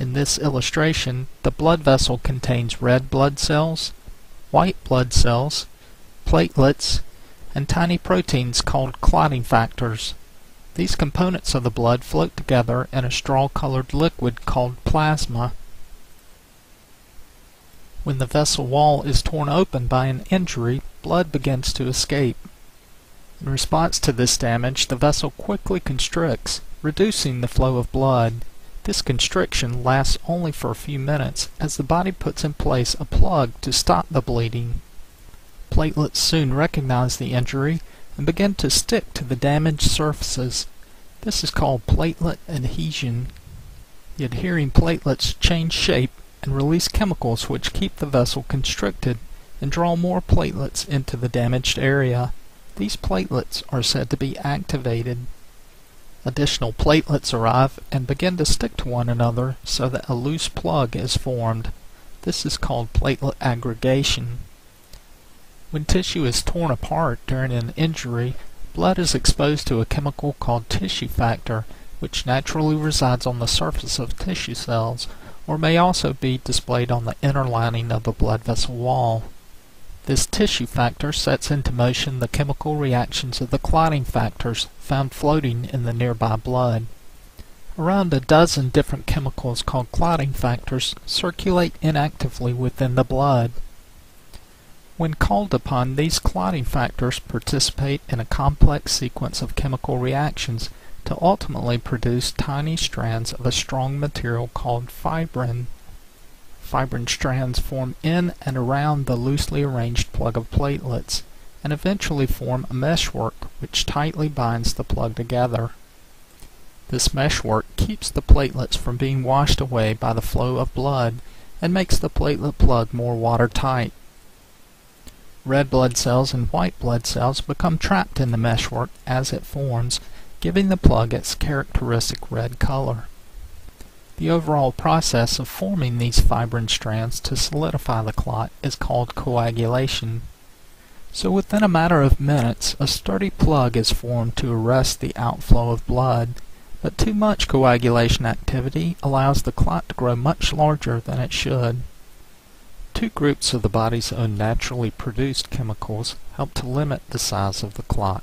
In this illustration, the blood vessel contains red blood cells, white blood cells, platelets, and tiny proteins called clotting factors. These components of the blood float together in a straw-colored liquid called plasma. When the vessel wall is torn open by an injury, blood begins to escape. In response to this damage, the vessel quickly constricts, reducing the flow of blood. This constriction lasts only for a few minutes as the body puts in place a plug to stop the bleeding. Platelets soon recognize the injury and begin to stick to the damaged surfaces. This is called platelet adhesion. The adhering platelets change shape and release chemicals which keep the vessel constricted and draw more platelets into the damaged area. These platelets are said to be activated. Additional platelets arrive and begin to stick to one another so that a loose plug is formed. This is called platelet aggregation. When tissue is torn apart during an injury, blood is exposed to a chemical called tissue factor, which naturally resides on the surface of tissue cells, or may also be displayed on the inner lining of the blood vessel wall. This tissue factor sets into motion the chemical reactions of the clotting factors found floating in the nearby blood. Around a dozen different chemicals called clotting factors circulate inactively within the blood. When called upon, these clotting factors participate in a complex sequence of chemical reactions to ultimately produce tiny strands of a strong material called fibrin. Fibrin strands form in and around the loosely arranged plug of platelets, and eventually form a meshwork which tightly binds the plug together. This meshwork keeps the platelets from being washed away by the flow of blood and makes the platelet plug more watertight. Red blood cells and white blood cells become trapped in the meshwork as it forms, giving the plug its characteristic red color. The overall process of forming these fibrin strands to solidify the clot is called coagulation. So within a matter of minutes, a sturdy plug is formed to arrest the outflow of blood, but too much coagulation activity allows the clot to grow much larger than it should. Two groups of the body's own naturally produced chemicals help to limit the size of the clot.